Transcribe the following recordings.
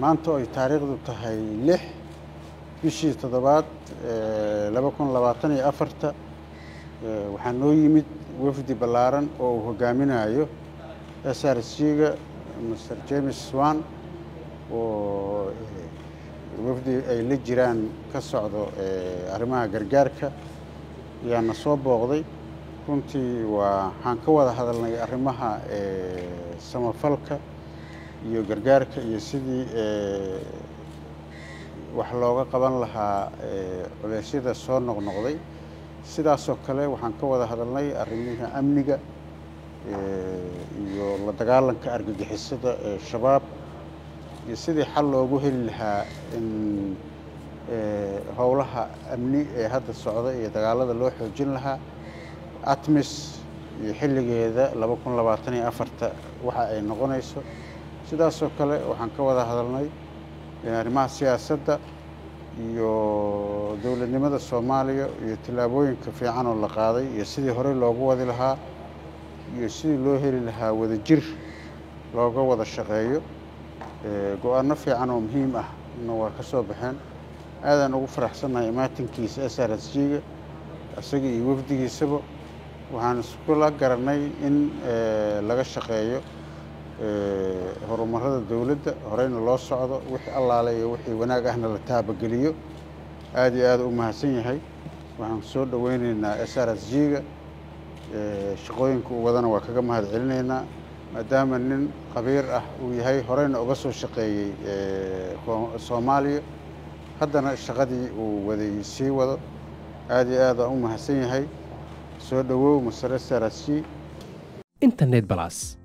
maanta oo ay taariikhdu tahay lix bishii toddobaad laba kun labaatan iyo afarta. Waxaa noo yimid wafdi ballaaran oo uu hogaaminayo s r c-ga master james swan oo wafdi ay la jiraan ka socdo arrimaha gargaarka. Ayaana soo booqday. Runtii waa waxaan ka wada hadalnay arrimaha samafalka iyo gargaarka iyo sidii wax looga qaban lahaa culeysyada soo noqnoqday. Sidaasoo kale waxaan ka wada hadalnay arrimiha amniga iyo la dagaalanka argagixisada ee shabaab iyo sidii xal loogu heli lahaa in howlaha amni ee hadda socda iyo dagaalada loo xoojin lahaa. Atmis iyo xilligeeda laba kun labaatan iyo afarta waxa ay noqonayso sidaasoo kale waxaan ka wada hadalnay arrimaha siyaasadda iyo dowladnimada soomaaliya iyo tillaabooyinka fiican oo la qaaday iyo sidii horey loogu wadi lahaa iyo sidii loo heli lahaa wadajir looga wada shaqeeyo go'aano fiican oo muhiim ah na waa ka soo baxeen. Aadaan ugu faraxsannahay imaatinkiisa s r s g-ga isaga iyo wafdigiisaba. Waxaan iskula garanay in laga shaqeeyo horumarada dowladda horeyna loo socdo wixii allaale iyo wixii wanaag ahna la taabageliyo aada iyo aada u mahadsan yahay. Waxaan soo dhoweyneynaa s r s g-ga shaqooyinka uu wadana waa kaga mahad celinaynaa maadaama nin khabiir ah uu yahay horeyna uga soo shaqeeyey soomaaliya. Haddana shaqadii uu waday sii wado. Aada iyo aad aan u mahadsan yahay. Soo dhowow masar s r s g. Internet balas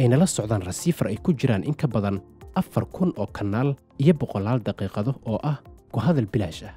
ayna la socdaan rasiifar ay ku jiraan in ka badan afar kun oo kanaal iyo boqolaal daqiiqado oo ah ku hadal bilaash ah